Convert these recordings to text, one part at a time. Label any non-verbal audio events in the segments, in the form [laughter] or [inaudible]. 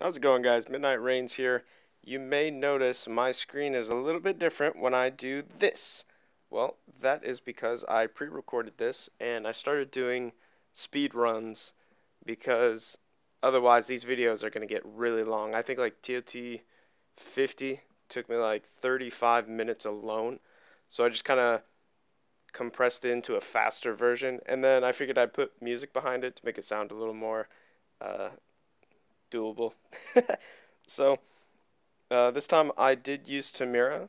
How's it going guys? Midnight Rainz here. You may notice my screen is a little bit different when I do this. Well, that is because I pre-recorded this and I started doing speed runs because otherwise these videos are going to get really long. I think like TOT 50 took me like 35 minutes alone. So I just kind of compressed into a faster version and then I figured I'd put music behind it to make it sound a little more uh, doable. [laughs] so uh, this time I did use Tamira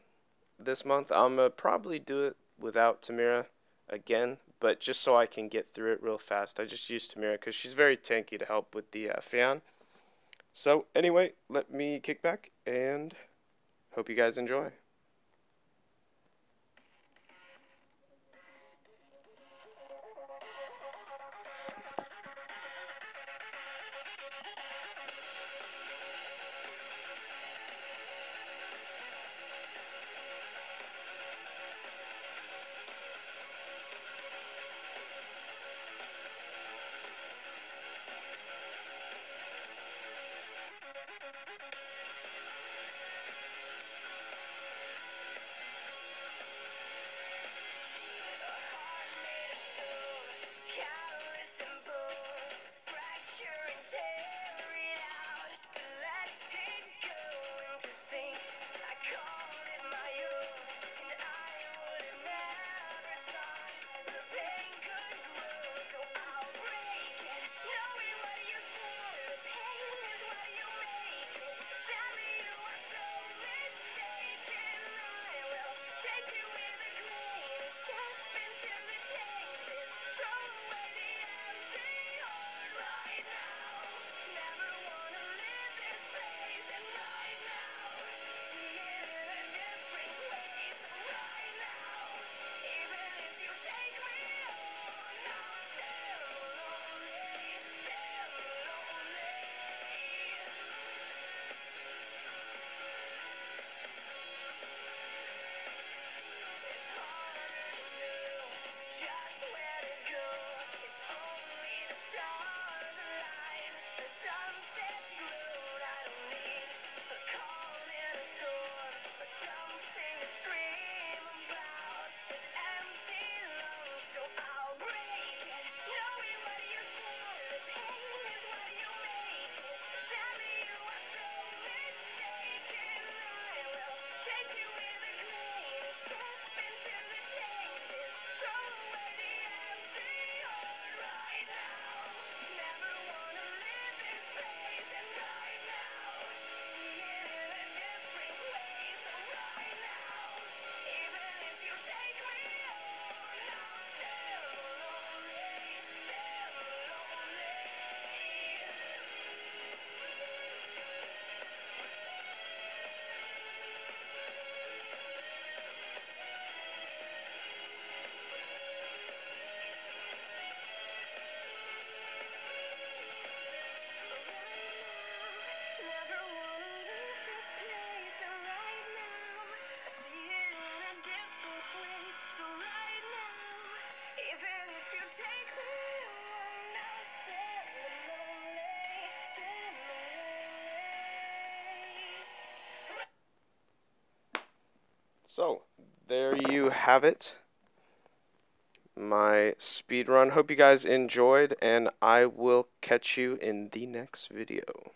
this month. I'm going to probably do it without Tamira again, but just so I can get through it real fast, I just used Tamira because she's very tanky to help with the uh, fan. So anyway, let me kick back and hope you guys enjoy. So, there you have it. My speed run. Hope you guys enjoyed, and I will catch you in the next video.